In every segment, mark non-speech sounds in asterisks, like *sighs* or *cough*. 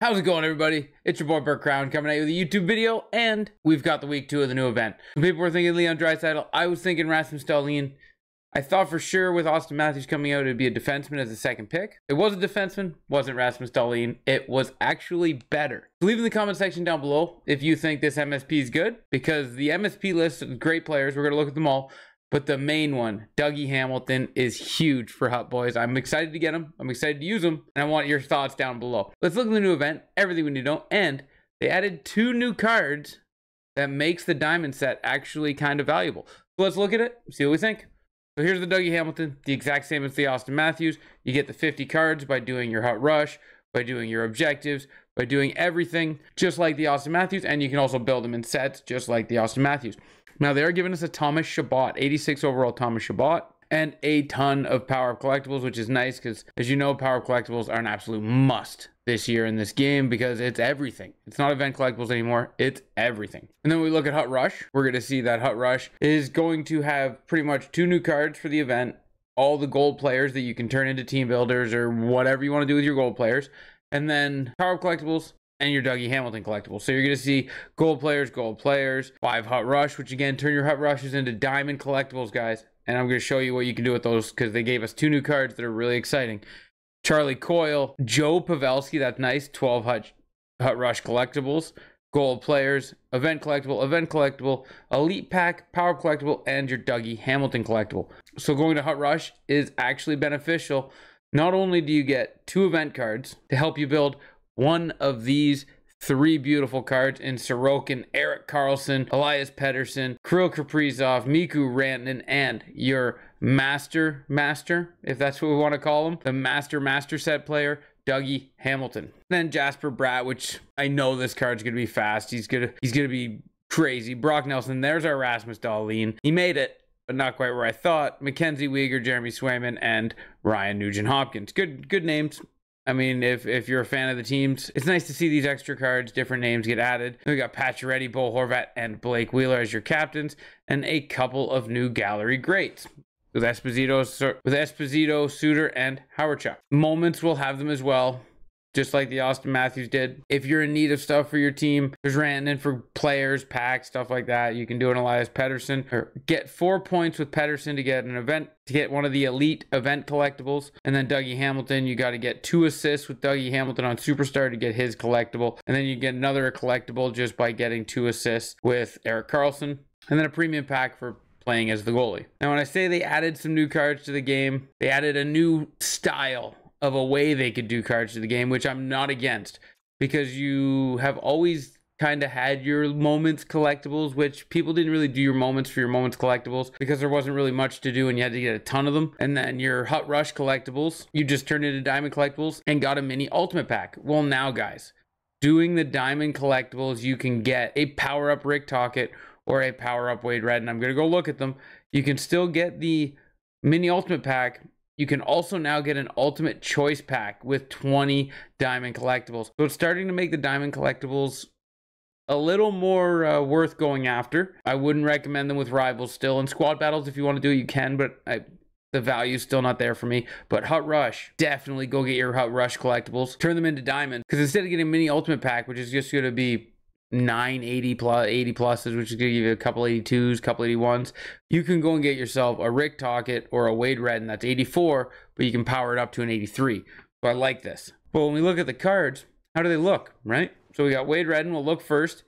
How's it going, everybody? It's your boy Burt Krown coming at you with a YouTube video, and we've got the week two of the new event. Some people were thinking Leon Draisaitl. I was thinking Rasmus Dahlin. I thought for sure with Auston Matthews coming out, it'd be a defenseman as a second pick. It was a defenseman, wasn't Rasmus Dahlin. It was actually better. Leave in the comment section down below if you think this MSP is good, because the MSP list of great players, we're going to look at them all. But the main one, Dougie Hamilton, is huge for Hut Boys. I'm excited to get him. I'm excited to use him. And I want your thoughts down below. Let's look at the new event, everything we need to know. And they added two new cards that makes the diamond set actually kind of valuable. So let's look at it, see what we think. So here's the Dougie Hamilton, the exact same as the Auston Matthews. You get the 50 cards by doing your Hut Rush, by doing your objectives, by doing everything just like the Auston Matthews. And you can also build them in sets just like the Auston Matthews. Now they are giving us a Thomas Chabot, 86 overall Thomas Chabot, and a ton of power up collectibles, which is nice because as you know, power up collectibles are an absolute must this year in this game because it's everything. It's not event collectibles anymore, it's everything. And then we look at Hut Rush. We're gonna see that Hut Rush is going to have pretty much two new cards for the event, all the gold players that you can turn into team builders or whatever you want to do with your gold players. And then power up collectibles, and your Dougie Hamilton collectible. So you're going to see gold players, gold players, five Hut Rush, which again, turn your Hut Rushes into diamond collectibles, guys. And I'm going to show you what you can do with those because they gave us two new cards that are really exciting. Charlie Coyle, Joe Pavelski, that's nice, 12 Hut, Hut Rush collectibles, gold players, event collectible, event collectible, elite pack, power collectible, and your Dougie Hamilton collectible. So going to Hut Rush is actually beneficial. Not only do you get two event cards to help you build one of these three beautiful cards in Sorokin, Erik Karlsson, Elias Pettersson, Kirill Kaprizov, Mikko Rantanen, and your master master, if that's what we want to call him, the master master set player, Dougie Hamilton. Then Jesper Bratt, which I know this card's gonna be fast. He's gonna he's gonna be crazy. Brock Nelson, there's our Rasmus Dahlin. He made it, but not quite where I thought. Mackenzie Weegar, Jeremy Swayman, and Ryan Nugent Hopkins. Good good names. I mean, if if you're a fan of the teams, it's nice to see these extra cards, different names get added. We got Pacioretty, Bo Horvat, and Blake Wheeler as your captains, and a couple of new gallery greats with Esposito, with Esposito, Suter, and Hawerchuk. Moments will have them as well just like the Auston Matthews did. If you're in need of stuff for your team, there's Rantanen for players, packs, stuff like that. You can do an Elias Pettersson or get four points with Pedersen to get an event, to get one of the elite event collectibles. And then Dougie Hamilton, you got to get two assists with Dougie Hamilton on Superstar to get his collectible. And then you get another collectible just by getting two assists with Erik Karlsson. And then a premium pack for playing as the goalie. Now, when I say they added some new cards to the game, they added a new style of a way they could do cards to the game, which I'm not against because you have always kind of had your moments collectibles, which people didn't really do your moments for your moments collectibles because there wasn't really much to do and you had to get a ton of them. And then your Hut Rush collectibles, you just turned into diamond collectibles and got a mini ultimate pack. Well, now, guys, doing the diamond collectibles, you can get a power up Rick Tocchet or a power up Wade Redden. I'm going to go look at them. You can still get the mini ultimate pack you can also now get an ultimate choice pack with 20 diamond collectibles. So it's starting to make the diamond collectibles a little more uh, worth going after. I wouldn't recommend them with rivals still. In squad battles, if you want to do it, you can, but I, the value's still not there for me. But Hut Rush, definitely go get your Hut Rush collectibles. Turn them into diamonds Because instead of getting mini ultimate pack, which is just going to be 980 plus 80 pluses, which is to give you a couple 82s, couple 81s. You can go and get yourself a Rick Tocchet or a Wade Redden that's 84, but you can power it up to an 83. So I like this. But when we look at the cards, how do they look, right? So we got Wade Redden we'll look first.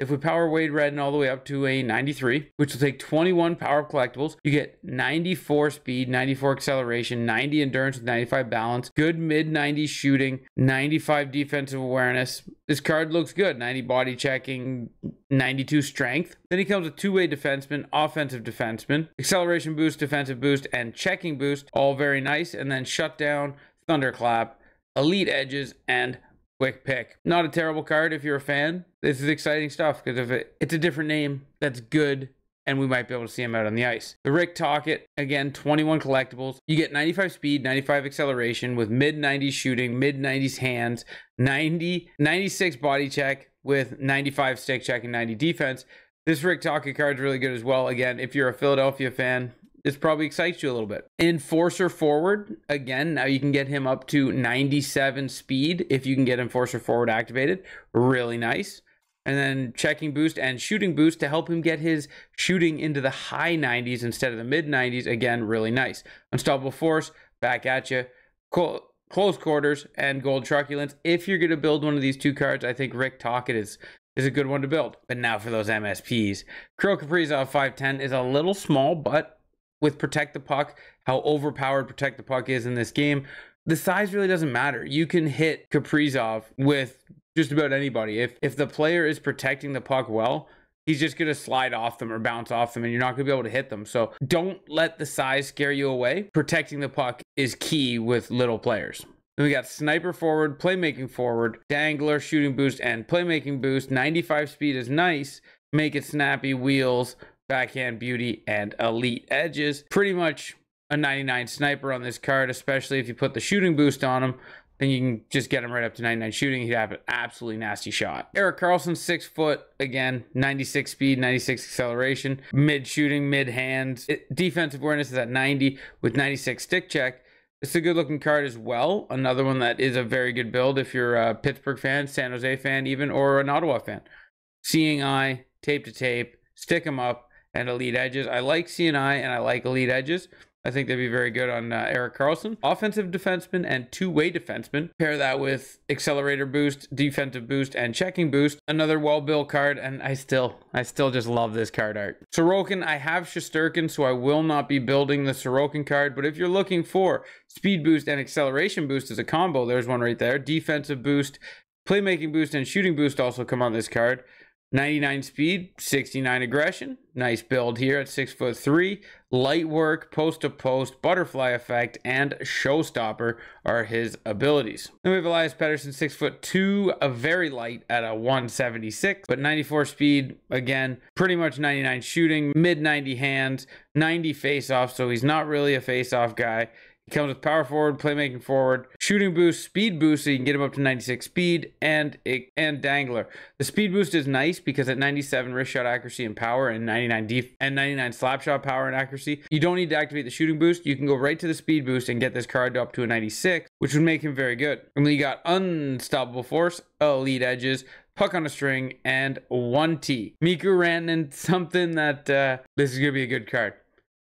If we power Wade Redden all the way up to a 93, which will take 21 power collectibles, you get 94 speed, 94 acceleration, 90 endurance with 95 balance, good mid 90s shooting, 95 defensive awareness. This card looks good. 90 body checking, 92 strength. Then he comes with two-way defenseman, offensive defenseman, acceleration boost, defensive boost, and checking boost. All very nice. And then shutdown, thunderclap, elite edges, and quick pick. Not a terrible card if you're a fan. This is exciting stuff because if it, it's a different name that's good and we might be able to see him out on the ice. The Rick Tocchet, again, 21 collectibles. You get 95 speed, 95 acceleration with mid 90s shooting, mid 90s hands, 90, 96 body check with 95 stick check and 90 defense. This Rick Tocchet card is really good as well. Again, if you're a Philadelphia fan, this probably excites you a little bit. Enforcer forward, again, now you can get him up to 97 speed if you can get Enforcer forward activated. Really nice. And then checking boost and shooting boost to help him get his shooting into the high 90s instead of the mid 90s. Again, really nice. Unstoppable force, back at you. Close quarters and gold truculence. If you're going to build one of these two cards, I think Rick Tocchet is is a good one to build. But now for those MSPs. Kirill Kaprizov 510 is a little small, but with Protect the Puck, how overpowered Protect the Puck is in this game, the size really doesn't matter. You can hit Kaprizov with just about anybody. If if the player is protecting the puck well, he's just going to slide off them or bounce off them and you're not going to be able to hit them. So don't let the size scare you away. Protecting the puck is key with little players. Then we got sniper forward, playmaking forward, dangler, shooting boost, and playmaking boost. 95 speed is nice. Make it snappy, wheels, backhand beauty, and elite edges. Pretty much a 99 sniper on this card, especially if you put the shooting boost on him. Then you can just get him right up to 99 shooting. He'd have an absolutely nasty shot. Erik Karlsson, six foot, again, 96 speed, 96 acceleration, mid shooting, mid hands. defensive awareness is at 90 with 96 stick check. It's a good looking card as well. Another one that is a very good build if you're a Pittsburgh fan, San Jose fan, even, or an Ottawa fan. Seeing eye, tape to tape, stick him up, and elite edges. I like Seeing Eye and I and I like elite edges. I think they'd be very good on uh, Erik Karlsson. Offensive defenseman and two-way defenseman. Pair that with accelerator boost, defensive boost, and checking boost. Another well-built card, and I still, I still just love this card art. Sorokin, I have Shesterkin, so I will not be building the Sorokin card. But if you're looking for speed boost and acceleration boost as a combo, there's one right there. Defensive boost, playmaking boost, and shooting boost also come on this card. 99 speed, 69 aggression. Nice build here at six foot three. Light work, post to post, butterfly effect, and showstopper are his abilities. Then we have Elias Pettersson, six foot two, a very light at a 176, but 94 speed. Again, pretty much 99 shooting, mid 90 hands, 90 face off. So he's not really a face off guy. He comes with power forward, playmaking forward, shooting boost, speed boost, so you can get him up to 96 speed, and and dangler. The speed boost is nice because at 97 wrist shot accuracy and power, and 99 def- and 99 slap shot power and accuracy, you don't need to activate the shooting boost. You can go right to the speed boost and get this card up to a 96, which would make him very good. And then you got unstoppable force, elite edges, puck on a string, and one T. Mikko ran Rantanen, something that uh, this is gonna be a good card.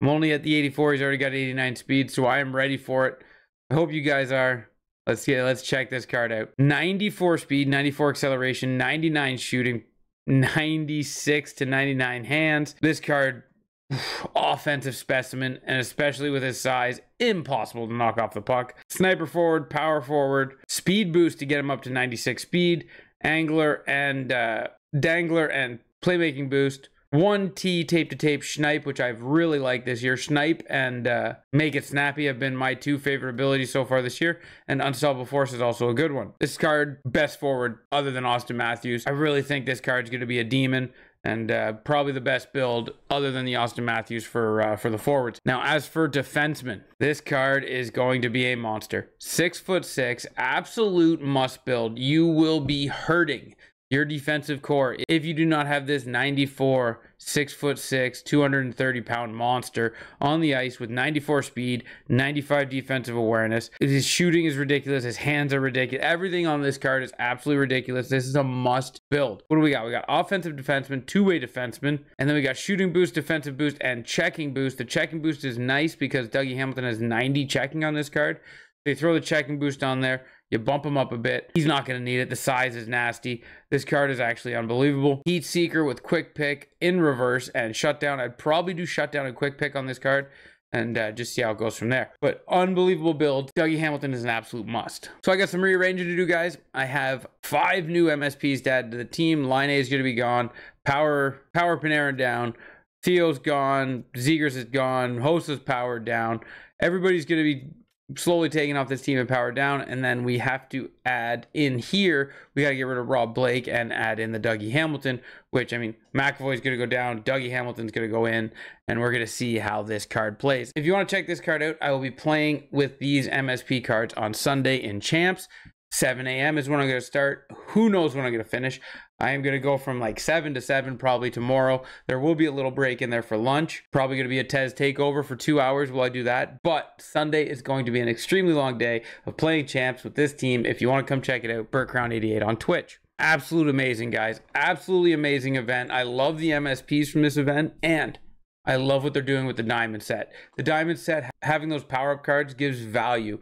I'm only at the 84. He's already got 89 speed, so I am ready for it. I hope you guys are. Let's see. Let's check this card out. 94 speed, 94 acceleration, 99 shooting, 96 to 99 hands. This card, *sighs* offensive specimen, and especially with his size, impossible to knock off the puck. Sniper forward, power forward, speed boost to get him up to 96 speed, angler and uh, dangler and playmaking boost one T tape to tape Snipe, which I've really liked this year. Snipe and uh, Make It Snappy have been my two favorite abilities so far this year, and Unstoppable Force is also a good one. This card, best forward other than Auston Matthews. I really think this card's going to be a demon and uh, probably the best build other than the Auston Matthews for uh, for the forwards. Now, as for defensemen, this card is going to be a monster. Six foot six, absolute must build. You will be hurting your defensive core. If you do not have this 94, six foot six, 230 pound monster on the ice with 94 speed, 95 defensive awareness, his shooting is ridiculous. His hands are ridiculous. Everything on this card is absolutely ridiculous. This is a must build. What do we got? We got offensive defenseman, two way defenseman, and then we got shooting boost, defensive boost, and checking boost. The checking boost is nice because Dougie Hamilton has 90 checking on this card. They throw the checking boost on there. You bump him up a bit. He's not going to need it. The size is nasty. This card is actually unbelievable. Heat Seeker with Quick Pick in reverse and Shutdown. I'd probably do Shutdown and Quick Pick on this card and uh, just see how it goes from there. But unbelievable build. Dougie Hamilton is an absolute must. So I got some rearranging to do, guys. I have five new MSPs to add to the team. Line A is going to be gone. Power, Power Panarin down. Theo's gone. Zegras is gone. Hossa's powered down. Everybody's going to be slowly taking off this team and power down. And then we have to add in here, we got to get rid of Rob Blake and add in the Dougie Hamilton, which I mean, McAvoy's going to go down, Dougie Hamilton's going to go in, and we're going to see how this card plays. If you want to check this card out, I will be playing with these MSP cards on Sunday in Champs. 7 a.m. is when I'm going to start. Who knows when I'm going to finish? I am going to go from like 7 to 7 probably tomorrow. There will be a little break in there for lunch. Probably going to be a Tez takeover for two hours while I do that. But Sunday is going to be an extremely long day of playing champs with this team. If you want to come check it out, Burt Krown 88 on Twitch. Absolute amazing, guys. Absolutely amazing event. I love the MSPs from this event. And I love what they're doing with the diamond set. The diamond set, having those power up cards gives value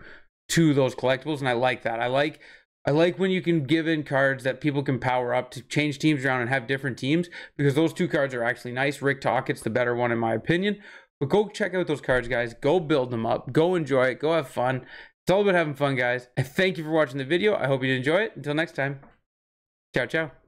to those collectibles, and I like that. I like I like when you can give in cards that people can power up to change teams around and have different teams because those two cards are actually nice. Rick Tocchet's the better one in my opinion. But go check out those cards, guys. Go build them up. Go enjoy it. Go have fun. It's all about having fun, guys. And *laughs* thank you for watching the video. I hope you enjoy it. Until next time. Ciao, ciao.